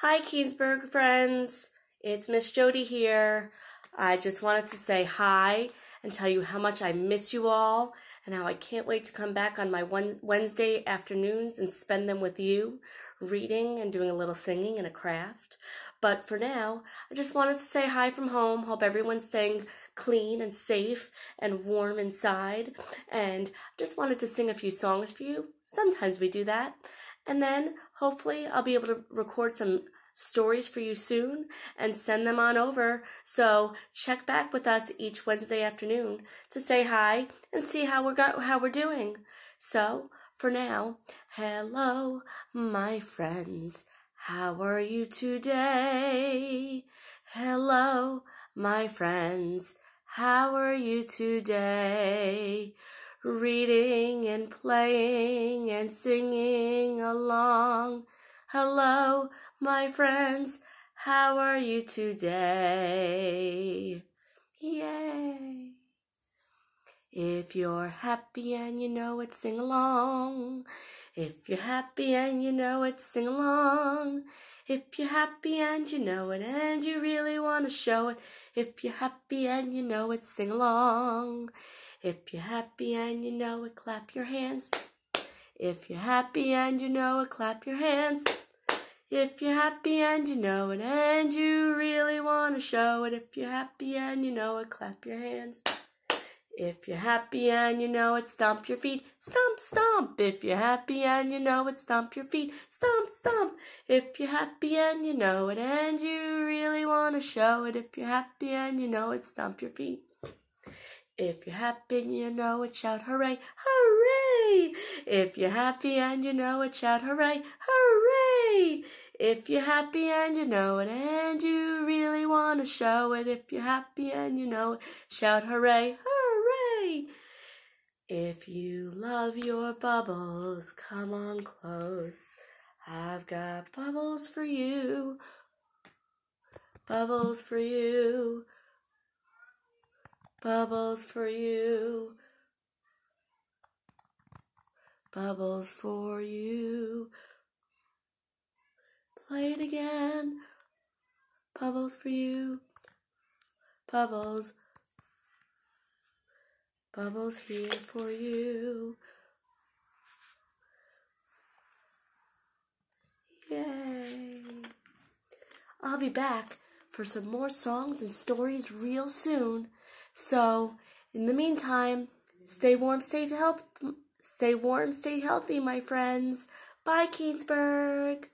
Hi, Keansburg friends. It's Miss Jodi here. I just wanted to say hi and tell you how much I miss you all and how I can't wait to come back on my Wednesday afternoons and spend them with you, reading and doing a little singing and a craft. But for now, I just wanted to say hi from home. Hope everyone's staying clean and safe and warm inside. And just wanted to sing a few songs for you. Sometimes we do that. And then hopefully I'll be able to record some stories for you soon and send them on over. So check back with us each Wednesday afternoon to say hi and see how we're go- how we're doing. So for now, hello, my friends. How are you today? Hello, my friends. How are you today? Reading and playing and singing along. Hello, my friends, how are you today? Yay! If you're happy and you know it, sing along. If you're happy and you know it, sing along. If you're happy and you know it and you really want to show it. If you're happy and you know it, sing along. If you're happy and you know it, clap your hands. If you're happy and you know it, clap your hands. If you're happy and you know it and you really want to show it. If you're happy and you know it, clap your hands. If you're happy and you know it, stomp your feet. Stomp, stomp. If you're happy and you know it, stomp your feet. Stomp, stomp. If you're happy and you know it and you really want to show it. If you're happy and you know it, stomp your feet. If you're happy and you know it, shout hooray, hooray! If you're happy and you know it, shout hooray, hooray! If you're happy and you know it and you really want to show it, if you're happy and you know it, shout hooray, hooray! If you love your bubbles, come on close. I've got bubbles for you. Bubbles for you bubbles for you, bubbles for you. Play it again, bubbles for you, bubbles, bubbles here for you. Yay! I'll be back for some more songs and stories real soon. So, in the meantime, stay warm, stay healthy. stay warm, stay healthy, my friends. Bye, Keansburg.